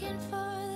looking for